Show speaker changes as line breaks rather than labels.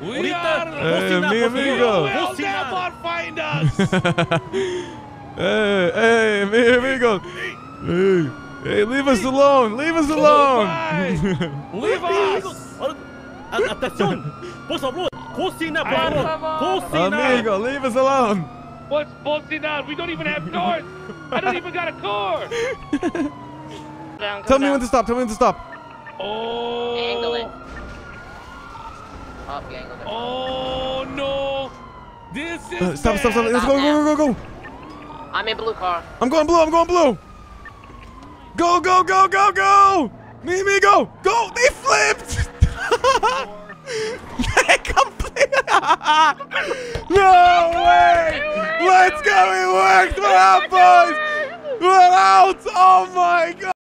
We are.
Eh, mi
You
amigo.
will never find us.
Hey, hey, mi amigo. Hey, hey, leave us alone. Leave us alone.
Leave us.
A- Atención, por favor, cocina, por
Por
favor,
favor.
cocina.
amigo, leave us alone.
What's busting out? We don't even have doors. I don't even got a core.
Down,
Tell
come
me when to stop. Tell me when to stop.
Oh.
Angle it. Up, you angled it.
Oh no. This is.
Uh, stop, stop, stop.
bad.
Let's go, go, go, go, go.
I'm in blue car.
I'm going blue. I'm going blue. Go, go, go, go, go. Me, me, go. Go. They flipped. they completely. no way. Let's go. It worked. We're out, boys. We're out. Oh my god.